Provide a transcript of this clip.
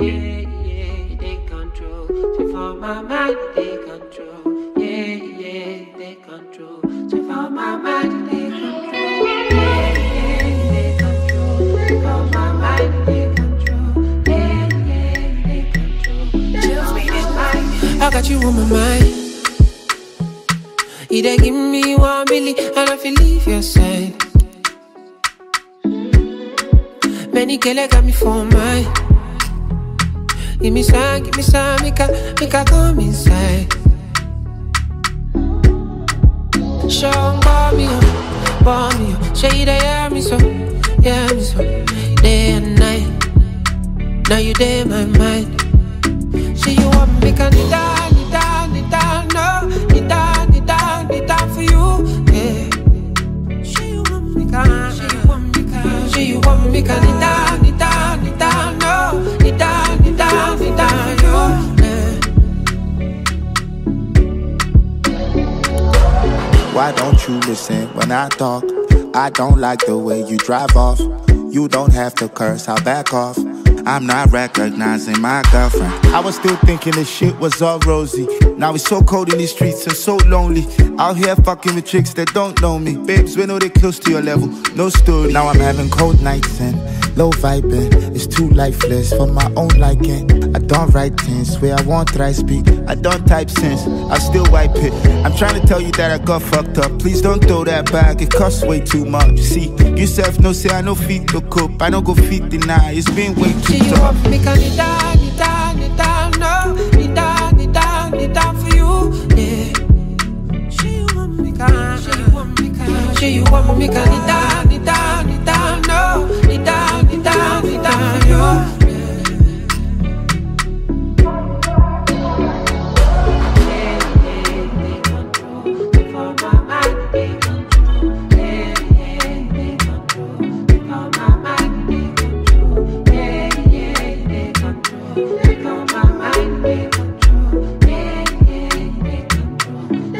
Yeah, yeah, they control. My mind, they control. Yeah, yeah, they control. My mind, they control. Yeah, yeah, they control. My mind, they control. Yeah, yeah, they control. It mine. I got you on my mind. You dey give me one billy and I feel leave your side. Many girl got me for mine. Give me some, give me some, make I, make I come inside. Show Show 'em call me up, call me up. Say they hear me so, hear me so. Day and night, now you day my mind. See you want me, make I need down, need down, need down, no, need down, need down, need down for you, yeah. See you want me, can, see you want me, can, see you want me, can, need down, Why don't you listen when I talk? I don't like the way you drive off. You don't have to curse, I'll back off. I'm not recognizing my girlfriend. I was still thinking this shit was all rosy. Now it's so cold in these streets and so lonely. Out here fucking with chicks that don't know me. Babes, we know they close to your level. No story. Now I'm having cold nights and low vibing. It's too lifeless for my own liking. I don't write things where I want I speak. I don't type sense. I still wipe it. I'm trying to tell you that I got fucked up. Please don't throw that back. It costs way too much. See, yourself no say I no feet to cope. I don't go feet deny. It's been way too See you tough. want me, can down, need down, need down, no, need down, need down, need down for you, yeah. You want me, can, you want me, can, you want me, can down, They come my mind, they control. Yeah, yeah, they control.